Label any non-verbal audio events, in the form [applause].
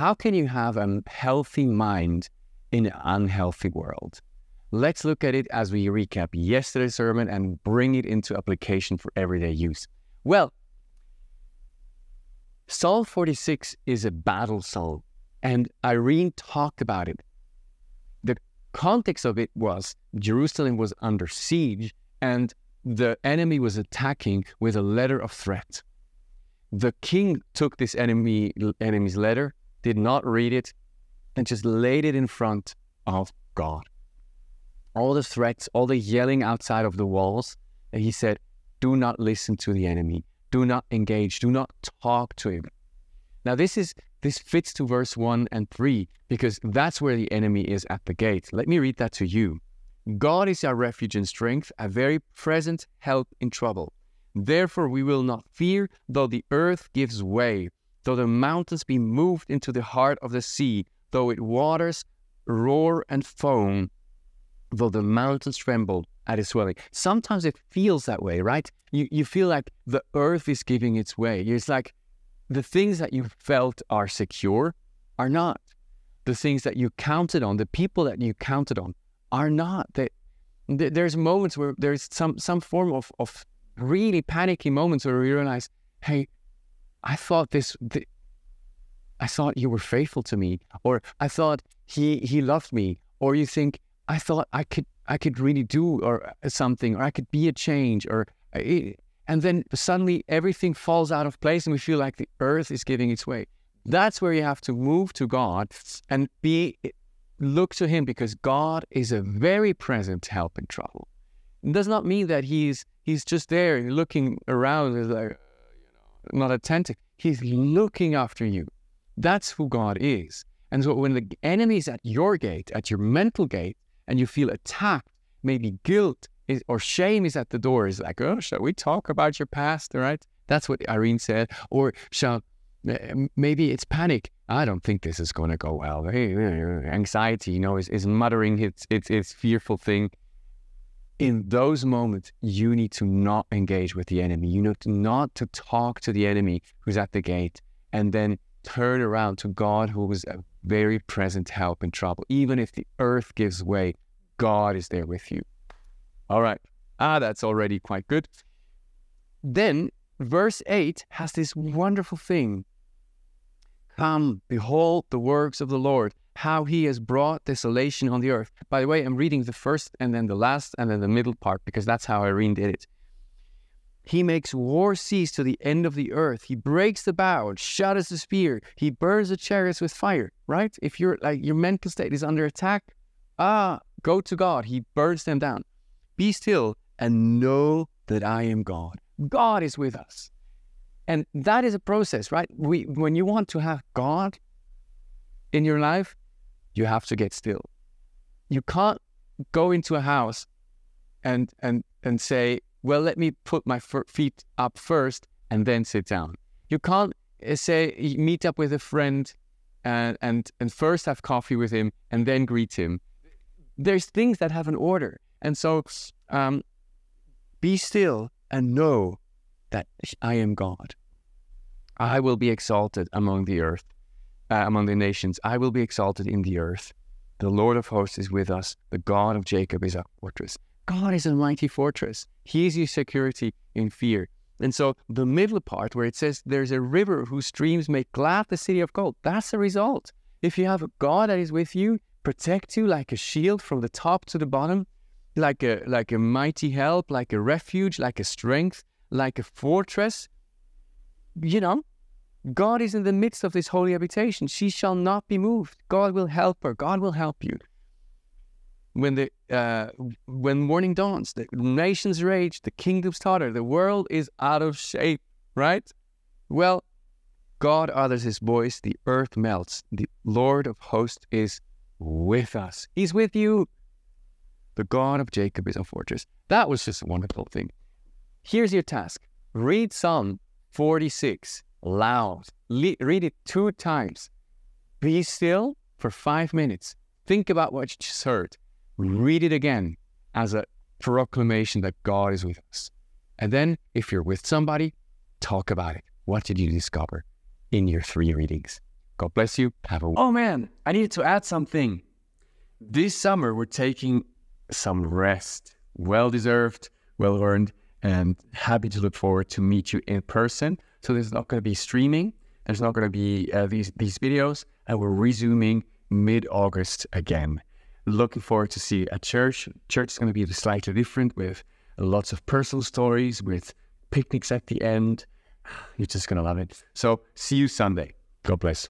how can you have a healthy mind in an unhealthy world? Let's look at it as we recap yesterday's sermon and bring it into application for everyday use. Well, Psalm 46 is a battle psalm, and Irene talked about it. The context of it was Jerusalem was under siege and the enemy was attacking with a letter of threat. The king took this enemy enemy's letter, did not read it, and just laid it in front of God. All the threats, all the yelling outside of the walls, and he said, Do not listen to the enemy. Do not engage. Do not talk to him. Now this is this fits to verse 1 and 3 because that's where the enemy is at the gate. Let me read that to you. God is our refuge and strength, a very present help in trouble. Therefore we will not fear, though the earth gives way, though the mountains be moved into the heart of the sea, though it waters roar and foam, though the mountains tremble at its swelling. Sometimes it feels that way, right? You you feel like the earth is giving its way. It's like the things that you felt are secure are not. The things that you counted on, the people that you counted on, are not. That there's moments where there's some some form of of really panicky moments where we realize, hey, I thought this, th- I thought you were faithful to me, or I thought he he loved me, or you think I thought I could I could really do or uh, something, or I could be a change, or uh, and then suddenly everything falls out of place, and we feel like the earth is giving its way. That's where you have to move to God and be look to Him because God is a very present help in trouble. It does not mean that He's He's just there looking around, like not attentive. He's looking after you. That's who God is. And so when the enemy is at your gate, at your mental gate, and you feel attacked, maybe guilt is, or shame is at the door, is like, oh, shall we talk about your past? Right? That's what Irene said. Or shall eh, maybe it's panic. I don't think this is going to go well. Eh, anxiety, you know, is, is muttering its, its its fearful thing. In those moments, you need to not engage with the enemy. You need not to talk to the enemy who's at the gate, and then turn around to God, who is a very present help in trouble. Even if the earth gives way, God is there with you. All right. Ah, that's already quite good. Then verse 8 has this wonderful thing. Come, behold the works of the Lord, how he has brought desolation on the earth. By the way, I'm reading the first and then the last and then the middle part because that's how Irene did it. He makes war cease to the end of the earth. He breaks the bow and shatters the spear. He burns the chariots with fire, right? If you're like your mental state is under attack, ah, go to God. He burns them down. Be still and know that I am God. God is with us. And that is a process, right? We when you want to have God in your life, you have to get still. You can't go into a house and and and say, well, let me put my feet up first and then sit down. You can't uh, say meet up with a friend and and and first have coffee with him and then greet him. There's things that have an order, and so um, be still and know that I am God. I will be exalted among the earth, uh, among the nations. I will be exalted in the earth. The Lord of hosts is with us. The God of Jacob is our fortress. God is a mighty fortress. He is your security in fear. And so the middle part where it says there's a river whose streams make glad the city of gold, that's the result. If you have a God that is with you, protect you like a shield from the top to the bottom, like a like a mighty help, like a refuge, like a strength, like a fortress, you know, God is in the midst of this holy habitation. She shall not be moved. God will help her. God will help you when the uh, when morning dawns, the nations rage, the kingdoms totter, the world is out of shape, right? Well, God utters his voice, the earth melts, the Lord of hosts is with us. He's with you. The God of Jacob is a fortress. That was just a wonderful thing. Here's your task read Psalm 46 loud, Le- read it two times. Be still for five minutes. Think about what you just heard read it again as a proclamation that God is with us. And then, if you're with somebody, talk about it. What did you discover in your three readings? God bless you. Have a Oh man, I needed to add something. This summer, we're taking some rest. Well deserved, well earned, and happy to look forward to meet you in person. So there's not going to be streaming. There's not going to be uh, these these videos, and we're resuming mid August again. Looking forward to see at church. Church is going to be slightly different with lots of personal stories, with picnics at the end. [sighs] You're just going to love it. So see you Sunday. God bless.